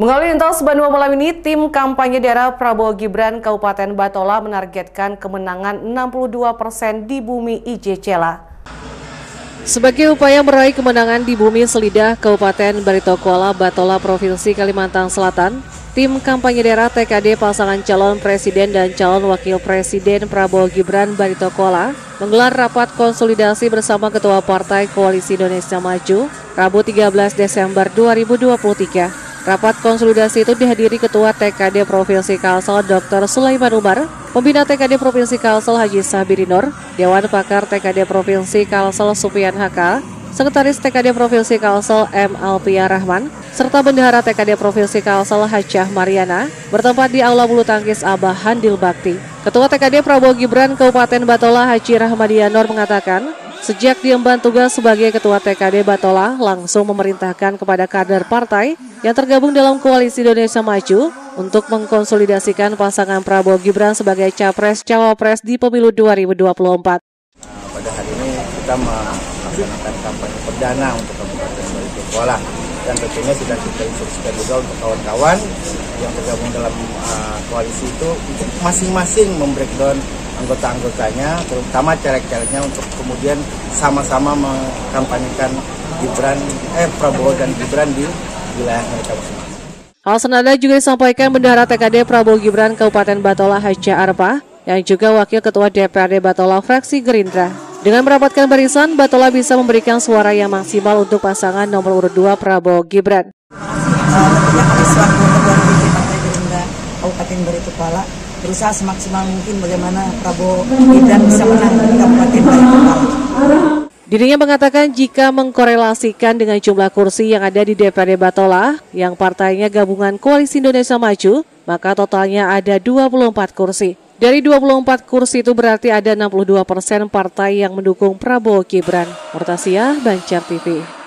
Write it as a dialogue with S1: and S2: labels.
S1: Mengalami lintas Bandung malam ini, tim kampanye daerah Prabowo Gibran Kabupaten Batola menargetkan kemenangan 62 persen di bumi IJCela. Sebagai upaya meraih kemenangan di bumi Selidah, Kabupaten Barito Kuala, Batola, Provinsi Kalimantan Selatan, tim kampanye daerah TKD pasangan calon presiden dan calon wakil presiden Prabowo Gibran Barito Kuala menggelar rapat konsolidasi bersama Ketua Partai Koalisi Indonesia Maju Rabu 13 Desember 2023. Rapat konsolidasi itu dihadiri Ketua TKD Provinsi Kalsel Dr. Sulaiman Umar, Pembina TKD Provinsi Kalsel Haji Sabirinor, Dewan Pakar TKD Provinsi Kalsel Supian Haka, Sekretaris TKD Provinsi Kalsel M. Alpia Rahman, serta Bendahara TKD Provinsi Kalsel Hajah Mariana, bertempat di Aula Bulu Tangkis Abah Handil Bakti. Ketua TKD Prabowo Gibran Kabupaten Batola Haji Rahmadianor mengatakan, Sejak diemban tugas sebagai Ketua TKD Batola, langsung memerintahkan kepada kader partai yang tergabung dalam Koalisi Indonesia Maju untuk mengkonsolidasikan pasangan Prabowo Gibran sebagai Capres-Cawapres di pemilu 2024.
S2: Pada hari ini kita melaksanakan kampanye perdana untuk Kabupaten Barito Kuala dan tentunya sudah kita instruksikan juga untuk kawan-kawan yang tergabung dalam uh, koalisi itu masing-masing membreakdown anggota-anggotanya, terutama caleg-calegnya untuk kemudian sama-sama mengkampanyekan Gibran, eh Prabowo dan Gibran di wilayah mereka masing-masing.
S1: Hal senada juga disampaikan Bendahara TKD Prabowo Gibran Kabupaten Batola Haja Arpa yang juga Wakil Ketua DPRD Batola Fraksi Gerindra. Dengan merapatkan barisan, Batola bisa memberikan suara yang maksimal untuk pasangan nomor urut 2 Prabowo Gibran.
S3: Kabupaten Barito Kuala berusaha semaksimal mungkin bagaimana Prabowo Gibran bisa menang di Kabupaten Kuala.
S1: Dirinya mengatakan jika mengkorelasikan dengan jumlah kursi yang ada di DPRD Batola, yang partainya gabungan Koalisi Indonesia Maju, maka totalnya ada 24 kursi. Dari 24 kursi itu berarti ada 62 persen partai yang mendukung Prabowo Gibran. Murtasia, Banjar TV.